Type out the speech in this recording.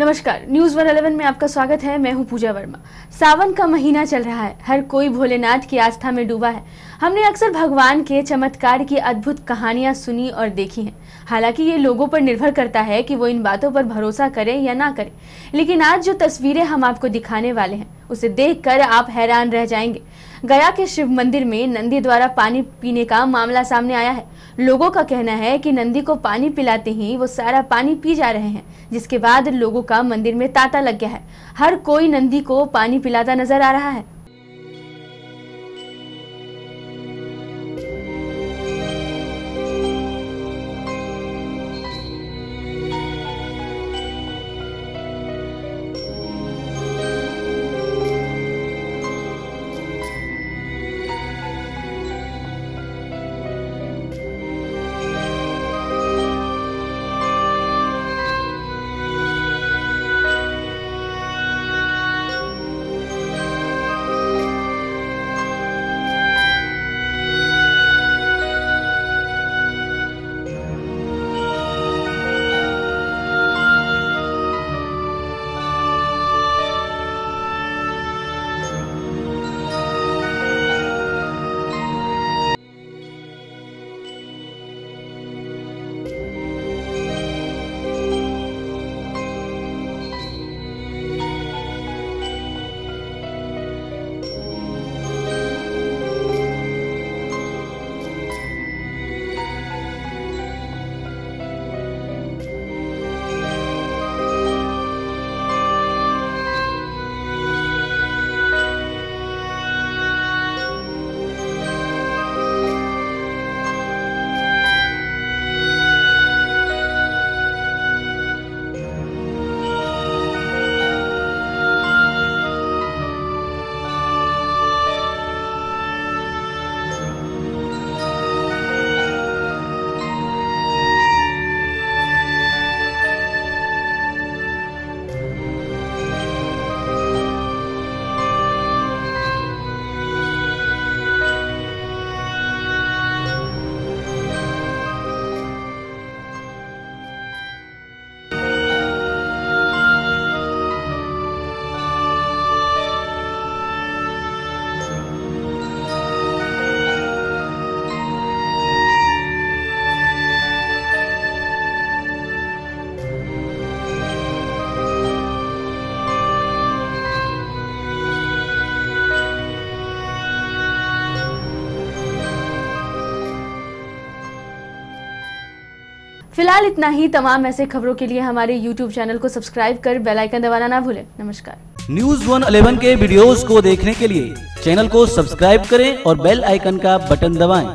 नमस्कार news one eleven में आपका स्वागत है मैं हूँ पूजा वर्मा। सावन का महीना चल रहा है। हर कोई भोलेनाथ की आस्था में डूबा है। हमने अक्सर भगवान के चमत्कार की अद्भुत कहानियाँ सुनी और देखी हैं। हालाँकि ये लोगों पर निर्भर करता है कि वो इन बातों पर भरोसा करें या ना करें। लेकिन आज जो तस्वीरें हम आपको दिखाने वाले हैं, उसे देखकर आप हैरान रह जाएँगे। गया के शिव मंदिर में नंदी द्वारा पानी पीने का मामला सामने आया है। लोगों का कहना है कि नंदी को पानी पिलाते ही वो सारा पानी पी जा रहे हैं, जिसके बाद लोगों का मंदिर में तांता लग गया है। हर कोई नंदी को पानी पिलाता नज़र आ रहा है। फ़िलहाल इतना ही। तमाम ऐसे खबरों के लिए हमारे यूट्यूब चैनल को सब्सक्राइब कर बेल आइकन दबाना ना भूलें। नमस्कार। न्यूज़ वन अलेवन के वीडियोस को देखने के लिए चैनल को सब्सक्राइब करें और बेल आइकन का बटन दबाएँ।